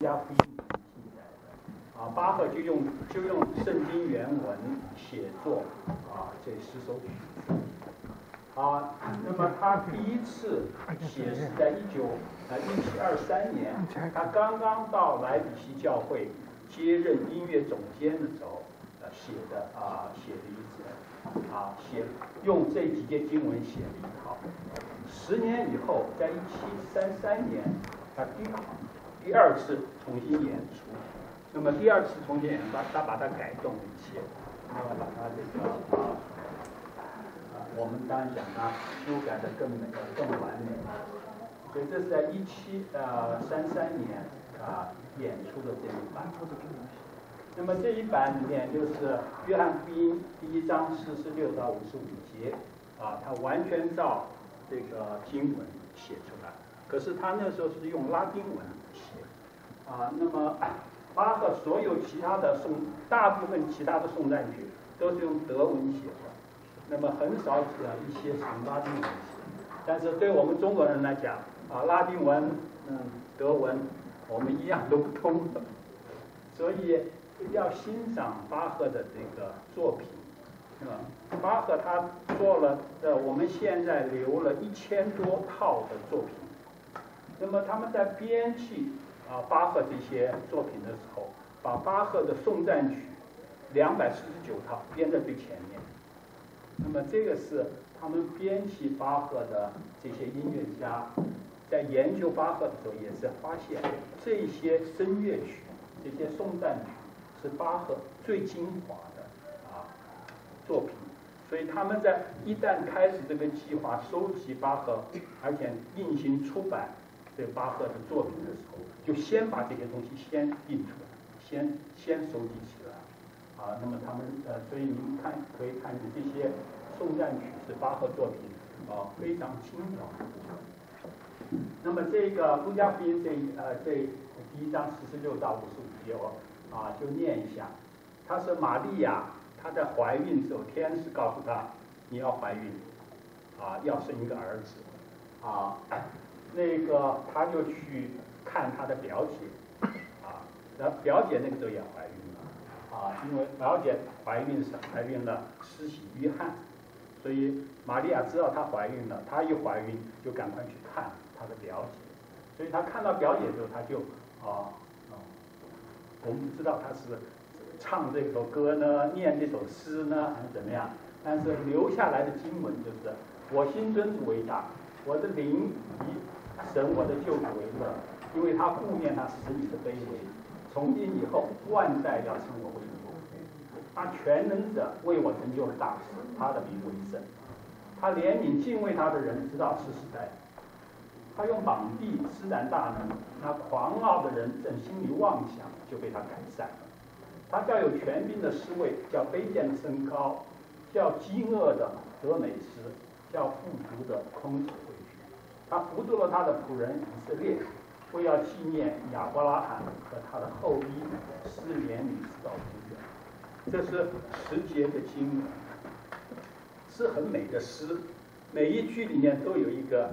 加福音记载的。啊，巴赫就用就用圣经原文写作啊这十首曲子。啊，那么他第一次写是在一九啊一七二三年，他刚刚到莱比锡教会接任音乐总监的时候，写的啊写的一次啊写用这几节经文写了一套。十年以后，在一七三三年，他第第二次重新演出。那么第二次重新演出，他把它改动一些，那么把它这个啊。我们当然讲它修改的更美、更完美，所以这是在一七呃三三年啊演出的这一版。那么这一版里面就是约翰福音第一章四十六到五十五节啊，他完全照这个经文写出来。可是他那时候是用拉丁文啊。那么巴赫所有其他的颂，大部分其他的颂赞曲都是用德文写的。那么很少写一些是拉丁文写，但是对我们中国人来讲，啊，拉丁文，嗯，德文，我们一样都不通的，所以要欣赏巴赫的这个作品，是吧？巴赫他做了，呃，我们现在留了一千多套的作品，那么他们在编辑啊巴赫这些作品的时候，把巴赫的颂赞曲两百四十九套编在最前面。那么这个是他们编辑巴赫的这些音乐家在研究巴赫的时候，也是发现这些声乐曲、这些颂赞曲是巴赫最精华的啊作品。所以他们在一旦开始这个计划，收集巴赫，而且进行出版这巴赫的作品的时候，就先把这些东西先印出来，先先收集起来。啊，那么他们呃，所以您看可以看见这些颂赞曲是巴赫作品啊，非常精华。那么这个路加福音这呃这第一章四十六到五十五节哦啊，就念一下。他说玛利亚她在怀孕时候，天使告诉她你要怀孕啊，要生一个儿子啊。那个他就去看他的表姐啊，然后表姐那个时候也怀孕了。啊，因为表姐怀孕时怀孕了，施洗约翰，所以玛利亚知道她怀孕了，她一怀孕就赶快去看她的表姐，所以她看到表姐之后，她就啊啊，我们不知道她是唱这首歌呢，念这首诗呢，还是怎么样，但是留下来的经文就是我心尊主为大，我的灵以神我的救主为乐，因为他顾念他使女的卑微。从今以后，万代要称我为主。他全能者为我成就了大事，他的名为圣。他怜悯敬畏他的人，直到世世代。他用膀臂施展大能，那狂傲的人正心里妄想，就被他改善了。他叫有权柄的侍卫，叫卑贱的升高，叫饥饿的得美食，叫富足的空手。他扶助了他的仆人以色列。为要纪念亚伯拉罕和他的后裔失联女直到永远，这是十节的经文，是很美的诗，每一句里面都有一个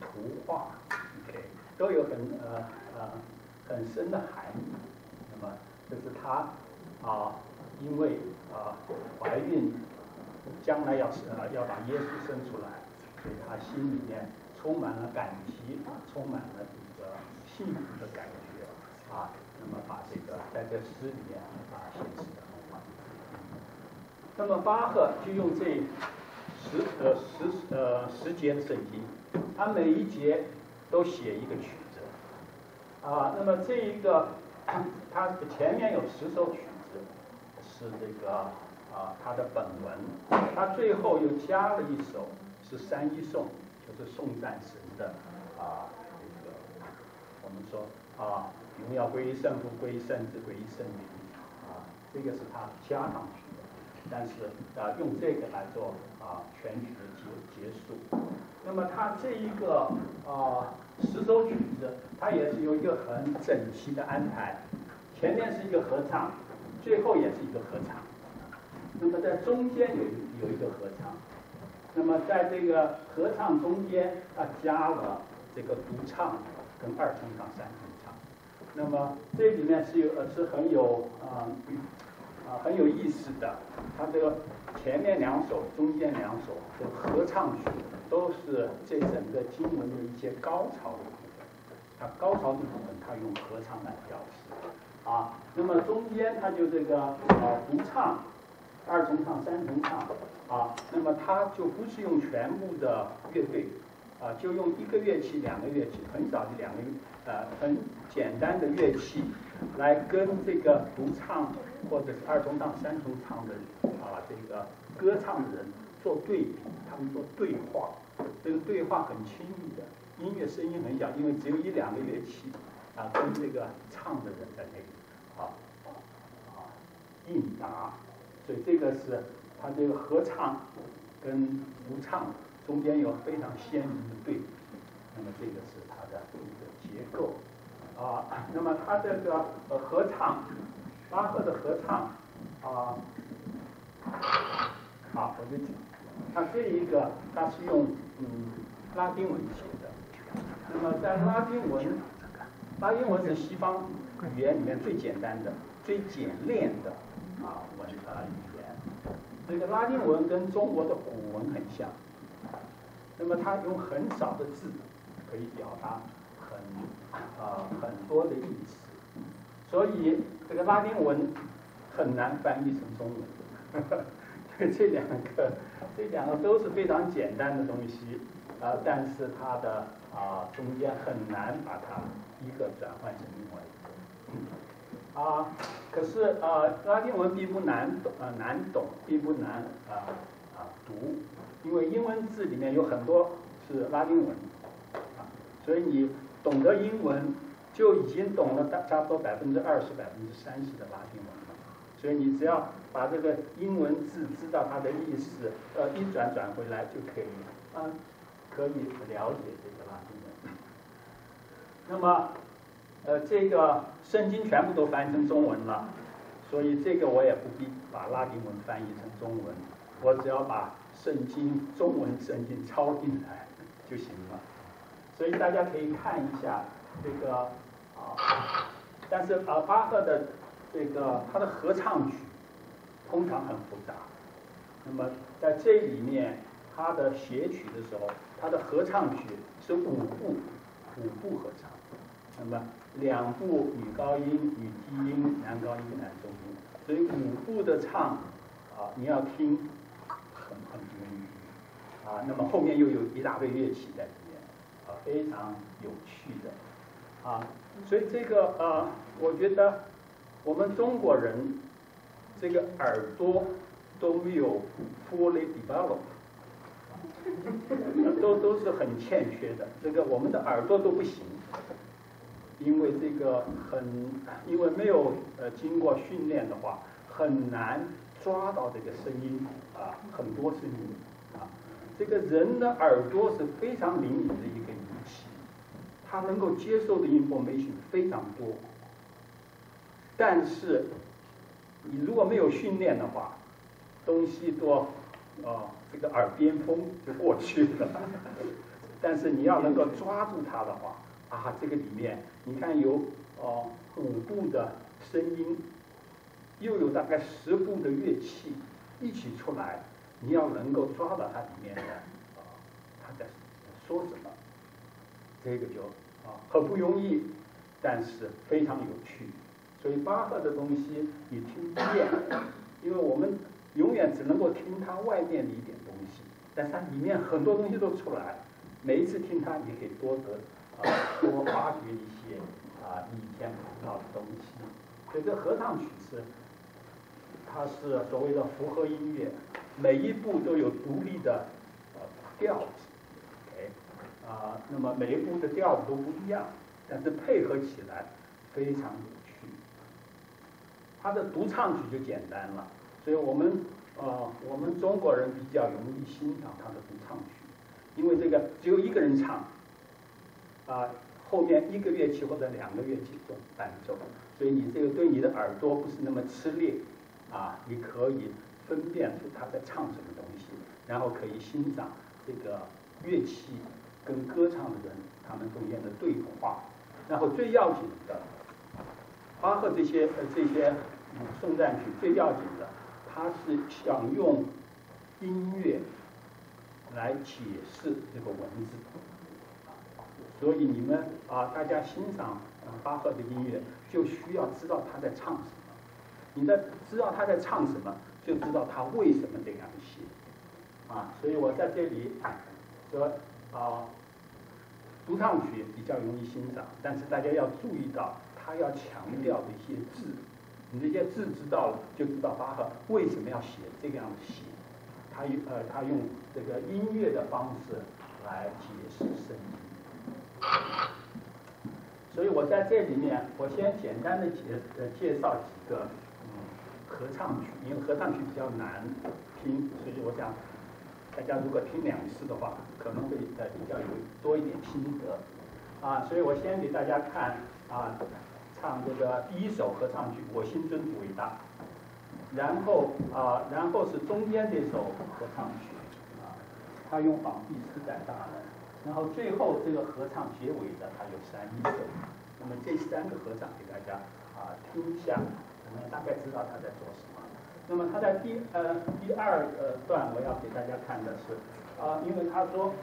图画，OK，都有很呃呃很深的含义。那么这是他啊，因为啊怀孕，将来要是啊要把耶稣生出来，所以他心里面充满了感激啊，充满了这个。幸福的感觉啊，那么把这个在这诗里面啊显示的很好。那么巴赫就用这十呃十呃十节的圣经，他每一节都写一个曲子啊。那么这一个 他前面有十首曲子是这个啊他的本文，他最后又加了一首是三一颂，就是颂赞神的啊。这个我们说啊，荣耀归于圣父，归于圣子，归于圣灵啊，这个是他加上去的。但是啊，用这个来做啊全曲的结结束。那么他这一个啊十首曲子，它也是有一个很整齐的安排。前面是一个合唱，最后也是一个合唱。那么在中间有有一个合唱。那么在这个合唱中间，他加了这个独唱。跟二重唱、三重唱，那么这里面是有呃是很有啊啊很有意思的，它这个前面两首、中间两首的合唱曲都是这整个经文的一些高潮的部分。它高潮的部分，它用合唱来表示啊。那么中间它就这个啊独唱、二重唱、三重唱啊。那么他就不是用全部的乐队啊，就用一个乐器、两个乐器，很少的两个呃很简单的乐器来跟这个独唱或者是二重唱、三重唱的啊这个歌唱的人做对比，他们做对话，这个对话很亲密的。音乐声音很小，因为只有一两个乐器啊，跟这个唱的人在那里啊啊应答，所以这个是他这个合唱跟独唱中间有非常鲜明的对比。那么这个是它的一个结构啊。那么它这个呃合唱，巴赫的合唱啊，好，我就讲，它这一个它是用嗯拉丁文写的。那么在拉丁文，拉丁文是西方语言里面最简单的、最简练的啊文啊语言。这个拉丁文跟中国的古文很像，那么它用很少的字可以表达很啊很多的意思，所以这个拉丁文很难翻译成中文。这两个，这两个都是非常简单的东西。啊，但是它的啊中间很难把它一个转换成另外一个。啊，可是啊拉丁文并不难懂啊难懂，并不难啊啊读，因为英文字里面有很多是拉丁文，啊，所以你懂得英文就已经懂了大差不多百分之二十百分之三十的拉丁文了，所以你只要把这个英文字知道它的意思，呃一转转回来就可以了啊。可以了解这个拉丁文。那么，呃，这个圣经全部都翻译成中文了，所以这个我也不必把拉丁文翻译成中文，我只要把圣经中文圣经抄进来就行了。所以大家可以看一下这个啊，但是啊，巴赫的这个他的合唱曲通常很复杂，那么在这里面他的写曲的时候。他的合唱曲是五部，五部合唱，那么两部女高音、女低音、男高音、男中音，所以五部的唱啊，你要听很很均匀啊。那么后面又有一大堆乐器在里面啊，非常有趣的啊。所以这个呃，我觉得我们中国人这个耳朵都没有 fully developed。都都是很欠缺的，这个我们的耳朵都不行，因为这个很，因为没有呃经过训练的话，很难抓到这个声音啊，很多声音啊，这个人的耳朵是非常灵敏的一个仪器，它能够接受的 information 非常多，但是你如果没有训练的话，东西多啊。这个耳边风就过去了，但是你要能够抓住它的话，啊，这个里面你看有哦五部的声音，又有大概十部的乐器一起出来，你要能够抓到它里面的啊他在说什么，这个就啊很不容易，但是非常有趣。所以巴赫的东西你听不见，因为我们永远只能够听它外面的一点东西。但是它里面很多东西都出来，每一次听它，你可以多得啊，多发掘一些啊以前不知道的东西。所以这合唱曲是，它是所谓的复合音乐，每一步都有独立的呃调子，OK，啊，那么每一步的调子都不一样，但是配合起来非常有趣。它的独唱曲就简单了，所以我们。啊，我们中国人比较容易欣赏他的独唱曲，因为这个只有一个人唱，啊，后面一个乐器或者两个乐器做伴奏，所以你这个对你的耳朵不是那么吃力，啊，你可以分辨出他在唱什么东西，然后可以欣赏这个乐器跟歌唱的人他们中间的对话，然后最要紧的巴赫这些呃这些颂赞曲最要紧的，他是想用音乐来解释这个文字。所以你们啊，大家欣赏啊巴赫的音乐，就需要知道他在唱什么。你在知道他在唱什么，就知道他为什么这样写。啊，所以我在这里说啊，独唱曲比较容易欣赏，但是大家要注意到他要强调的一些字，你这些字知道了，就知道巴赫为什么要写这个样子写。他用呃，他用这个音乐的方式来解释圣经。所以我在这里面，我先简单的介呃介绍几个嗯合唱曲，因为合唱曲比较难听，所以我想。大家如果听两次的话，可能会呃比较有多一点心得啊，所以我先给大家看啊，唱这个第一首合唱曲《我心尊主伟大》，然后啊，然后是中间这首合唱曲啊，他用仿第四代大的，然后最后这个合唱结尾的他有三一首，那么这三个合唱给大家啊听一下，我们大概知道他在做什么。那么他在第呃第二呃段我要给大家看的是啊，因为他说，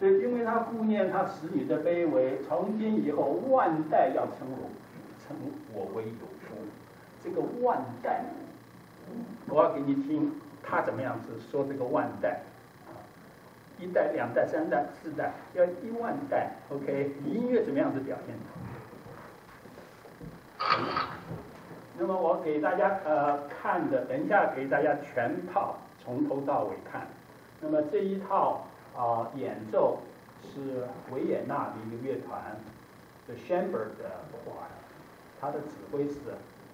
对，因为他顾念他使女的卑微，从今以后万代要称我称我为有福。这个万代，我要给你听他怎么样子说这个万代，一代、两代、三代、四代，要一万代。OK，音乐怎么样子表现？那么我给大家呃看的，等一下给大家全套从头到尾看。那么这一套啊演奏是维也纳的一个乐团，The Chamber 的 Choir，它的指挥是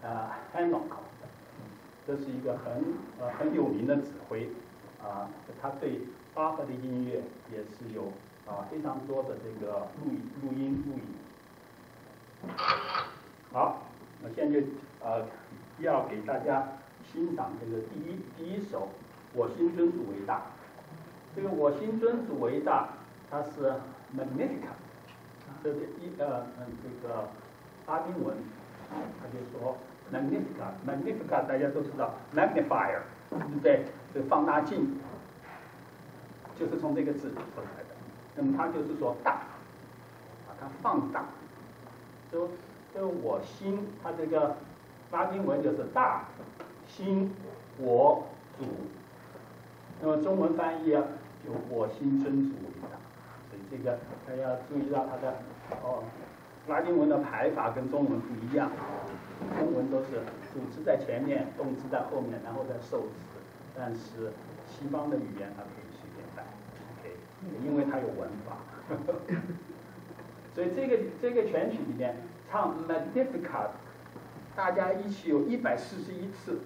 呃 h a n o c k 这是一个很呃很有名的指挥啊，他对巴赫的音乐也是有啊非常多的这个录录音录影。好，那现在就。呃，要给大家欣赏这个第一第一首《我心尊主为大》。这个“我心尊主为大”，它是 Magnifica，这是一呃嗯这个拉丁文，他就说 Magnifica，Magnifica 大家都知道，Magnifier，对不对？这放大镜，就是从这个字出来的。那么它就是说大，把它放大。就就我心，它这个。拉丁文就是大，心，我主，那么中文翻译啊，就我心尊主伟大，所以这个大家注意到它的哦，拉丁文的排法跟中文不一样，中文都是主词在前面，动词在后面，然后再受词，但是西方的语言它可以因为它有文法，所以这个这个全曲里面唱 Magnificat。大家一起有一百四十一次，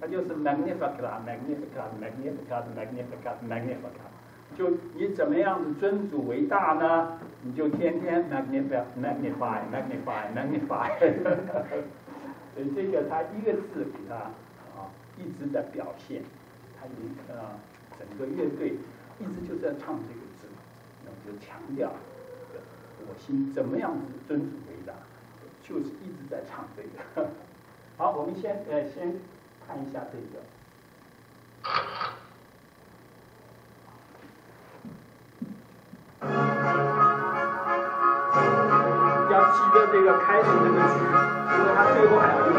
它就是 magnificat，magnificat，magnificat，magnificat，magnificat。就你怎么样子尊主为大呢？你就天天 magnificat，magnify，magnify，magnify。所以这个他一个字给他啊一直在表现，他一个整个乐队一直就在唱这个字，那就强调我心怎么样子尊主为大。就是一直在唱这个。好，我们先呃先看一下这个。要记得这个开始这个曲，因为它最后还要用。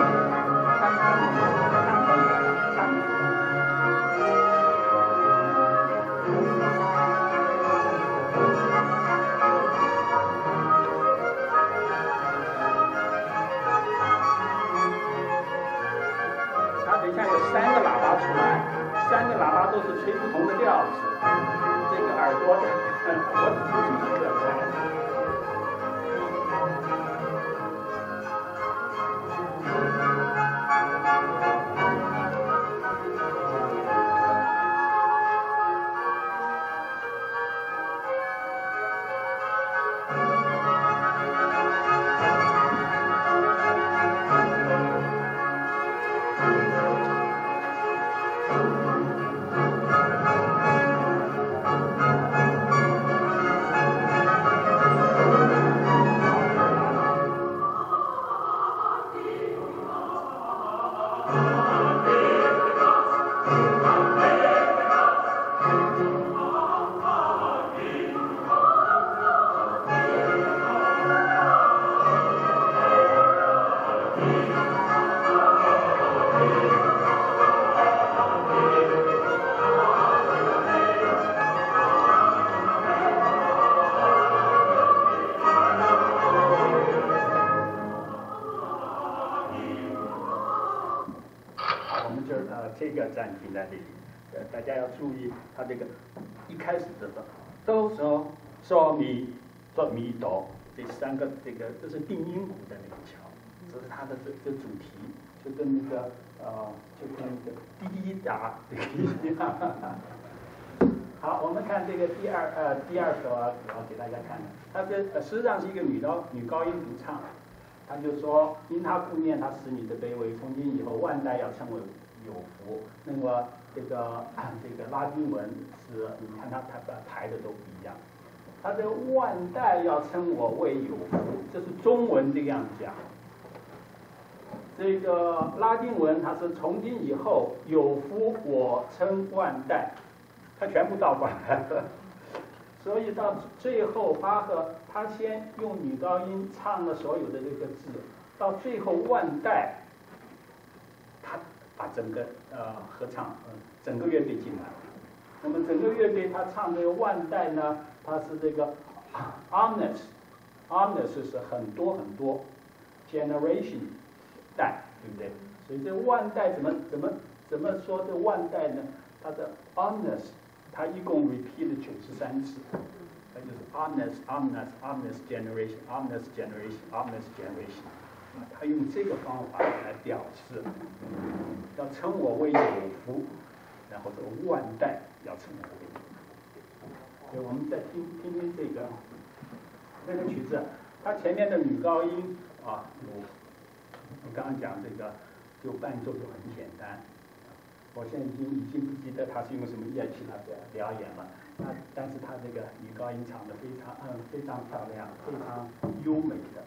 钥匙，这个耳朵，我只听清楚个。哆咪哆这三个这个这是定音鼓的那个桥，这是它的这个主题，就跟那个呃，就跟那个滴滴答这个一样。好，我们看这个第二呃第二首啊，我给大家看的，它这呃实际上是一个女高女高音独唱，她就说因他顾念他使你的卑微，从今以后万代要称为有福。那么这个 这个拉丁文是，你看它它排的都不一样，他这个万代要称我为有福，这是中文这样讲。这个拉丁文它是从今以后有福我称万代。他全部倒过来了，所以到最后巴赫他先用女高音唱了所有的这个字，到最后万代，他把整个呃合唱整个乐队进来了。那么整个乐队他唱这个万代呢，他是这个 honest，honest 是很多很多 generation 代，对不对？所以这万代怎么怎么怎么说这万代呢？它的 honest。它一共 repeat 了九十三次，那就是 honest, honest, honest generation, honest generation, honest generation。啊，他用这个方法来表示，要称我为有福，然后这个万代要称我为我们再听听听这个这个曲子，它前面的女高音啊，我我刚刚讲这个，就伴奏就很简单。我现在已经已经不记得他是用什么乐器来表表演了，那但是他这个女高音唱的非常嗯非常漂亮，非常优美的。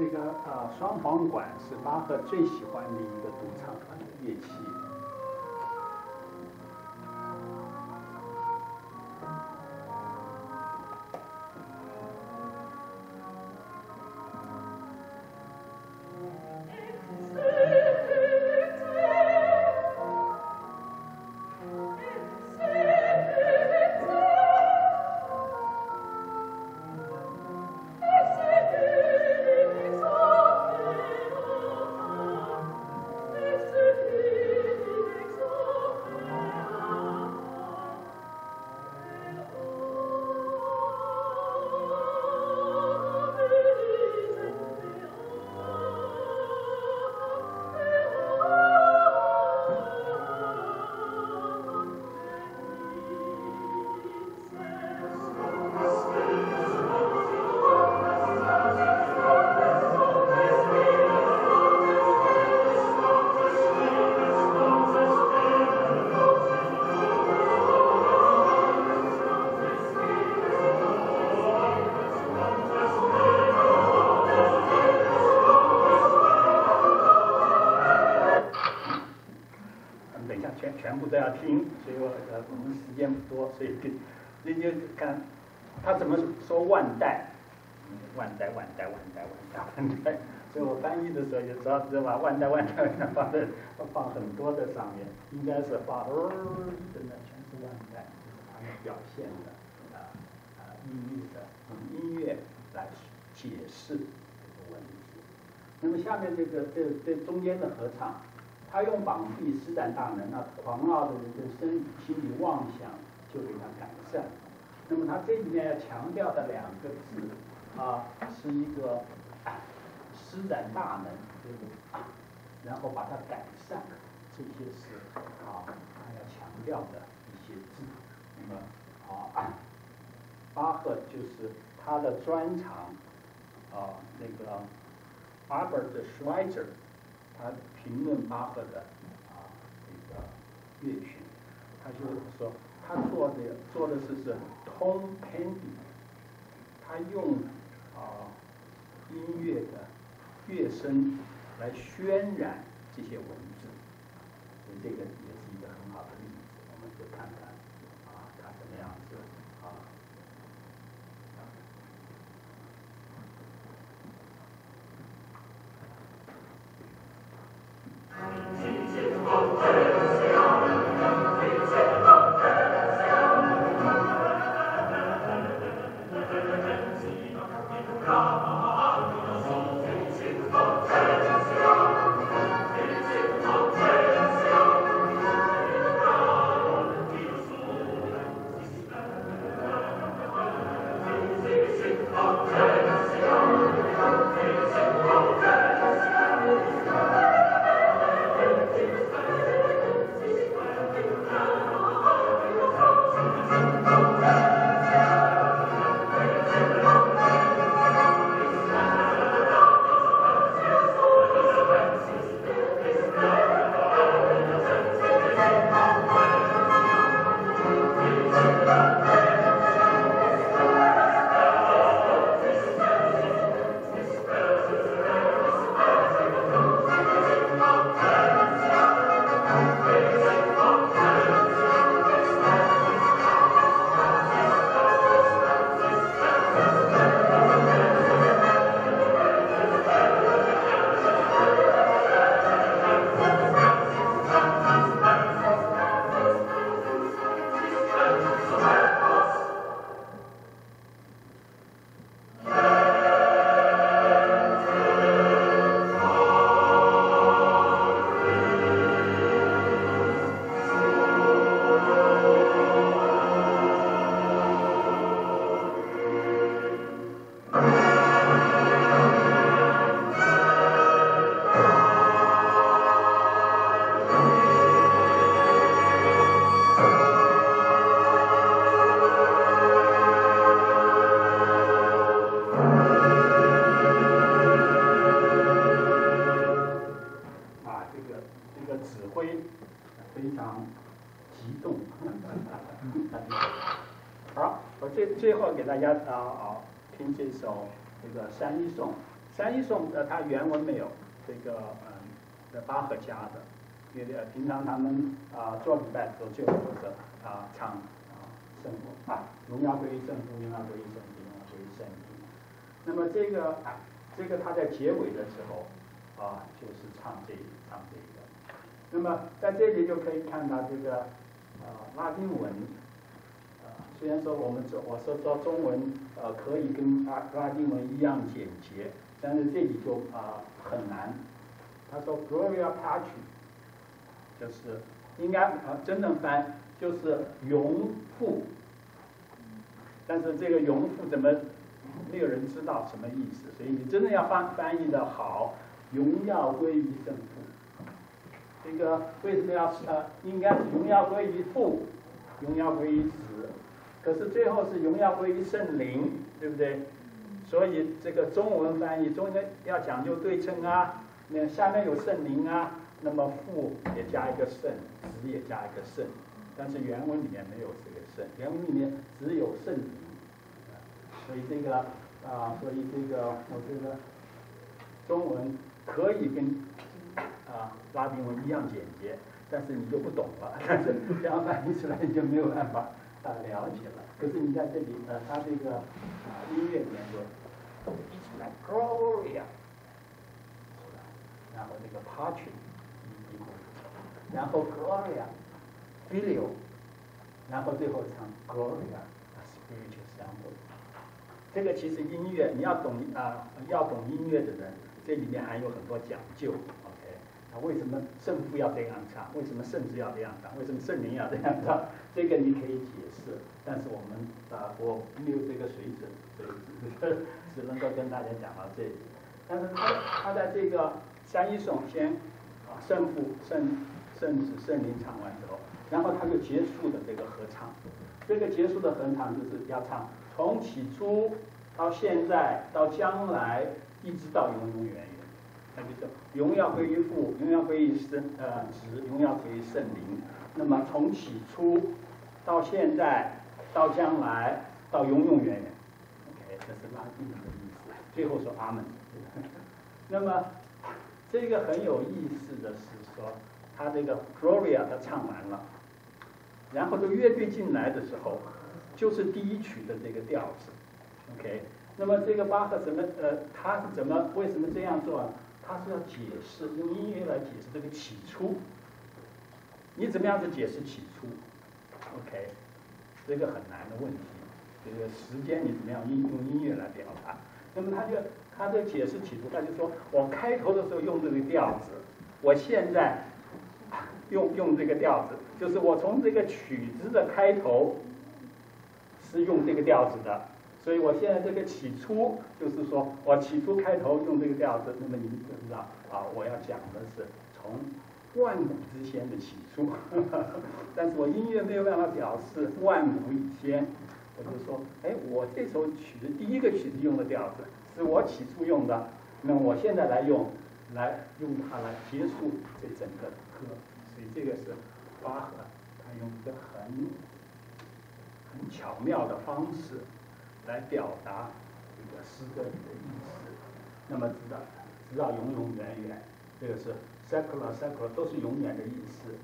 这个呃，双簧管是巴赫最喜欢的一个独唱乐器。看，他怎么说“万代”，万代，万代，万代，万代，万代。所以我翻译的时候，就主要是把万代万代放在放很多在上面，应该是放哦，真的全是万代，它要表现的啊啊音律的用音乐来解释这个文字。那么下面这个这这中间的合唱，他用膀臂施展大能，那狂傲的人的身心理妄想就给他改善了。那么他这里面要强调的两个字啊，是一个施展大能，这个，然后把它改善。这些是啊，他要强调的一些字。那么啊，巴赫就是他的专长啊，那个 Albert Schweitzer，他评论巴赫的啊这个乐曲，他就说他做的做的是是 tone painting，他用啊音乐的乐声来渲染这些文字。这个它原文没有这个嗯，的巴赫家的，因为平常他们啊做礼拜的时候就或者啊唱啊圣母啊，荣耀归于圣父，荣耀归于圣子，荣耀归于圣灵。那么这个这个他在结尾的时候啊，就是唱这唱这个。那么在这里就可以看到这个啊拉丁文啊。虽然说我们中我说说中文呃可以跟拉拉丁文一样简洁，但是这里就啊很难。他说 Gloria Patri，就是应该啊真正翻就是荣富，但是这个荣富怎么没有人知道什么意思？所以你真的要翻翻译的好，荣耀归于圣父。这个为什么要呃应该是荣耀归于父，荣耀归于子？可是最后是荣耀归于圣灵，对不对？所以这个中文翻译中间要讲究对称啊。那下面有圣灵啊，那么父也加一个圣，子也加一个圣。但是原文里面没有这个圣，原文里面只有圣灵。所以这个啊，所以这个我觉得中文可以跟啊拉丁文一样简洁，但是你就不懂了。但是这样翻译出来你就没有办法。啊，了解了。可是你在这里，呃，他这个啊音乐里面就一起来，Gloria，出来，然后这个 Patri，然后 Gloria，Filio，然后最后唱 Gloria Spiritual Sound。这个其实音乐你要懂啊，要懂音乐的人，这里面还有很多讲究。OK，那为什么圣父要这样唱？为什么圣子要这样唱？为什么圣灵要这样唱？这个你可以解释，但是我们啊，我没有这个水准，所以只能够跟大家讲到这里。但是他他在这个三一颂先啊，圣父、圣圣子、圣灵唱完之后，然后他就结束的这个合唱。这个结束的合唱就是要唱。从起初到现在到将来，一直到永永远远，那就是荣耀归于父，荣耀归于圣呃子，荣耀归于圣灵。那么从起初到现在到将来到永永远远，OK，这是拉丁文的意思。最后说阿门。那么这个很有意思的是说，他这个 Gloria 他唱完了，然后这乐队进来的时候。就是第一曲的这个调子，OK。那么这个巴赫怎么呃，他是怎么为什么这样做？他是要解释用音乐来解释这个起初。你怎么样子解释起初？OK，这个很难的问题。这个时间你怎么样音用音乐来表达？那么他就他在解释起初，他就说我开头的时候用这个调子，我现在用用这个调子，就是我从这个曲子的开头。是用这个调子的，所以我现在这个起初就是说我起初开头用这个调子，那么你们就知道啊，我要讲的是从万古之先的起初，但是我音乐没有办法表示万古以先，我就说，哎，我这首曲子第一个曲子用的调子是我起初用的，那我现在来用，来用它来结束这整个歌，所以这个是巴赫他用一个很。很巧妙的方式来表达这个诗歌里的意思。那么知道知道永永远远，这个是 secular secular 都是永远的意思。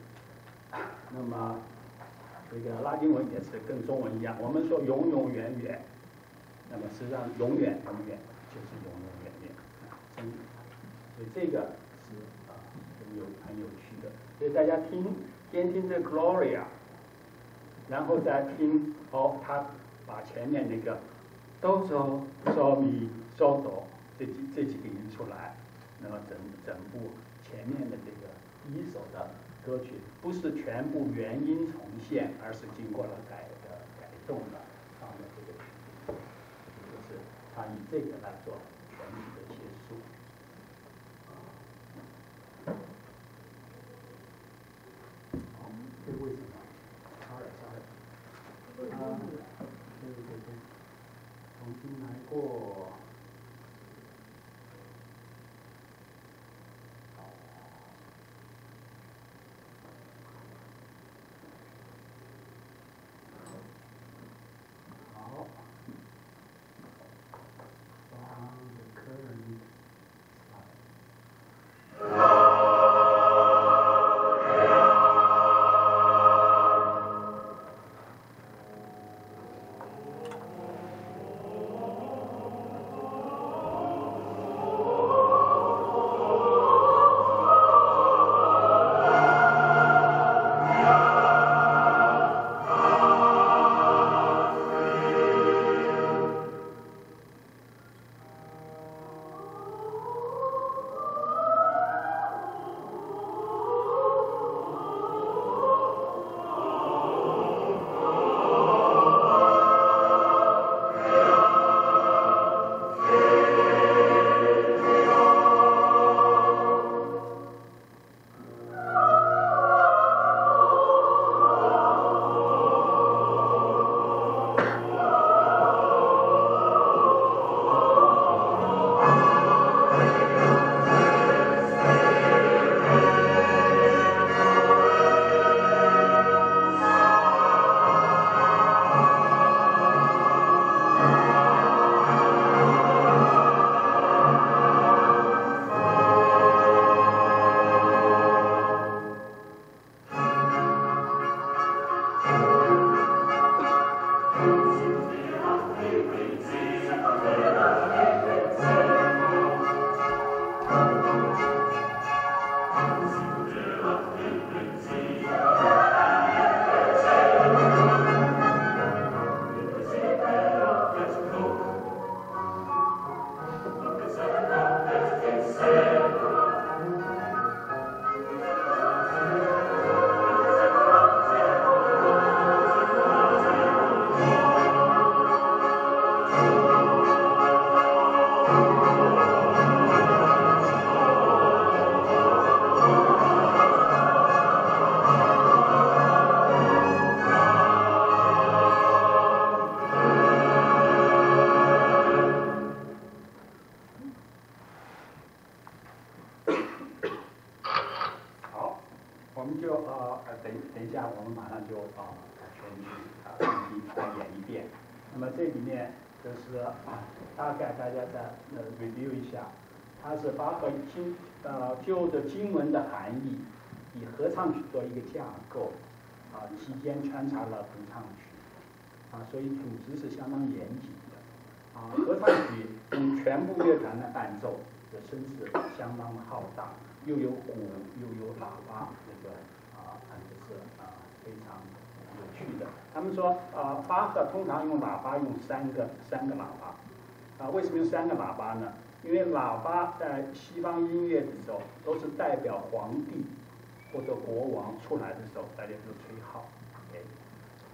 那么这个拉丁文也是跟中文一样，我们说永永远远，那么实际上永远永远就是永永远远，真。所以这个是啊很有很有趣的。所以大家听先听这 Gloria。然后再听哦，他把前面那个哆嗦嗦咪嗦哆这几这几个音出来，那么整整部前面的这个第一首的歌曲不是全部原音重现，而是经过了改的改动的放在这个曲子，就是他以这个来做全体的结束。好，这为什么？啊，对对对，重新它是巴赫经呃就着经文的含义，以合唱曲做一个架构，啊期间穿插了独唱曲，啊所以组织是相当严谨的，啊 合唱曲用全部乐团的伴奏，的声势相当浩大。又有鼓，又有喇叭，这个啊，就是啊，非常有趣的。他们说啊，巴赫通常用喇叭用三个三个喇叭，啊，为什么用三个喇叭呢？因为喇叭在西方音乐的时候都是代表皇帝或者国王出来的时候，大家都吹号。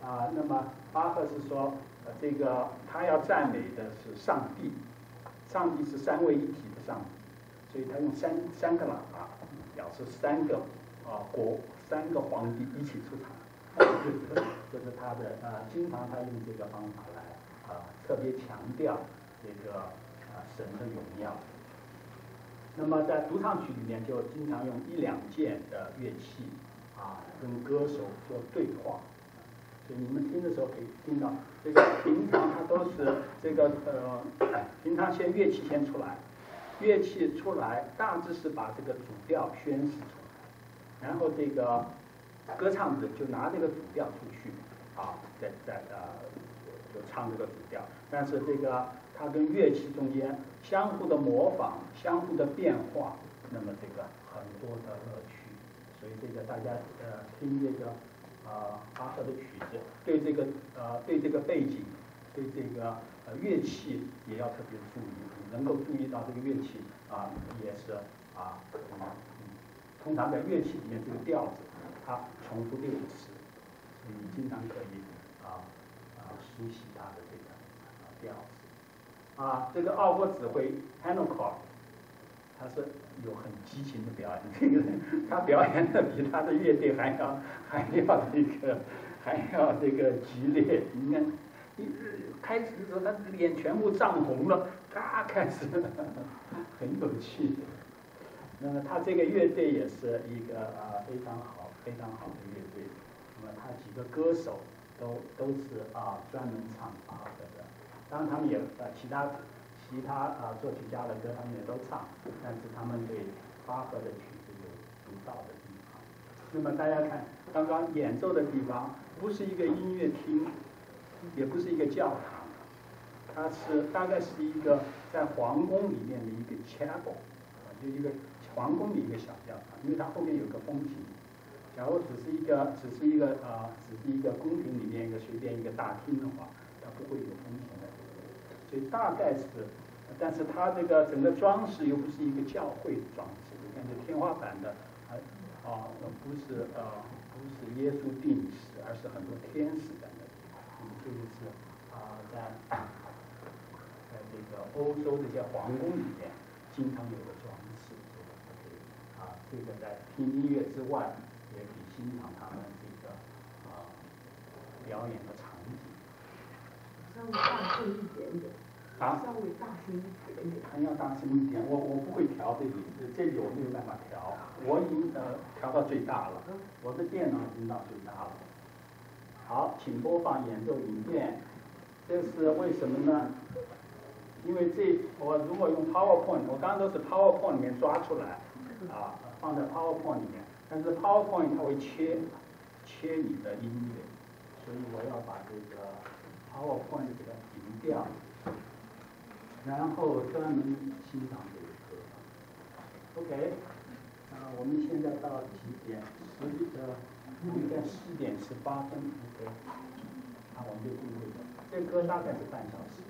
啊，那么巴赫是说，呃，这个他要赞美的是上帝，上帝是三位一体的上帝。所以他用三三个喇叭，表示三个啊国三个皇帝一起出场，这是他的啊，经常他用这个方法来啊特别强调这个神的荣耀。那么在独唱曲里面就经常用一两件的乐器啊跟歌手做对话，所以你们听的时候可以听到这个平常它都是这个呃平常先乐器先出来。乐器出来，大致是把这个主调宣示出来，然后这个歌唱者就拿这个主调出去，啊，在在呃，就唱这个主调。但是这个它跟乐器中间相互的模仿、相互的变化，那么这个很多的乐趣。所以这个大家呃听这个啊巴赫的曲子，对这个呃对这个背景，对这个呃乐器也要特别注意。能够注意到这个乐器啊，也是啊，嗯，通常在乐器里面这个调子，它重复六次，所以经常可以啊啊熟悉它的。啊，这个奥国指挥 Hancock，他是有很激情的表演，这个人他表演的比他的乐队还要还要那个还要这个激烈，你看。一开始的时候，他脸全部涨红了，嘎开始，很有趣。那么他这个乐队也是一个啊非常好、非常好的乐队。那么他几个歌手都都是啊专门唱巴赫的，当然他们也呃其他其他啊作曲家的歌他们也都唱，但是他们对巴赫的曲子有独到的地方。那么大家看刚刚演奏的地方，不是一个音乐厅。也不是一个教堂，它是大概是一个在皇宫里面的一个 chapel，啊，就一个皇宫的一个小教堂，因为它后面有个风景。假如只是一个只是一个啊，只是一个宫廷里面一个随便一个大厅的话，它不会有风亭的。所以大概是，但是它这个整个装饰又不是一个教会的装饰，你看这天花板的啊啊，不是啊不是耶稣定死，而是很多天使的。这就是啊，在在这个欧洲这些皇宫里面经常有的装饰，啊，这个在听音乐之外，也可以欣赏他们这个啊表演的场景。稍微大声一点点。稍微大声一点点。还要大声一点，我我不会调这里，这里我没有办法调，我已经呃调到最大了，我的电脑已经到最大了。好，请播放演奏影片。这是为什么呢？因为这我如果用 PowerPoint，我刚刚都是 PowerPoint 里面抓出来，啊，放在 PowerPoint 里面。但是 PowerPoint 它会切切你的音乐，所以我要把这个 PowerPoint 给它停掉，然后专门欣赏这个歌。OK，那，我们现在到几点？十呃。应该四点十八分，OK，那我们就定位了。这歌大概是半小时。